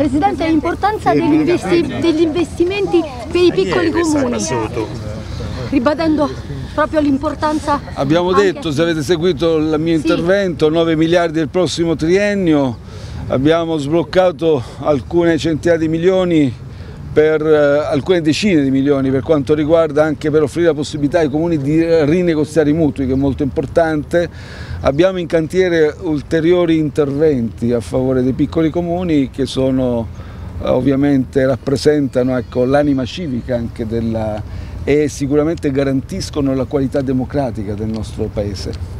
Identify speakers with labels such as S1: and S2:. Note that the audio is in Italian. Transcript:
S1: Presidente, l'importanza degli, investi degli, investimenti per i piccoli comuni, ribadendo proprio l'importanza...
S2: Abbiamo
S1: anche...
S2: detto, se avete seguito il mio sì. intervento, 9 miliardi del prossimo triennio, abbiamo sbloccato alcune centinaia di milioni per eh, alcune decine di milioni per quanto riguarda anche per offrire la possibilità ai comuni di rinegoziare i mutui che è molto importante. Abbiamo in cantiere ulteriori interventi a favore dei piccoli comuni che sono eh, ovviamente rappresentano ecco, l'anima civica anche della, e sicuramente garantiscono la qualità democratica del nostro Paese.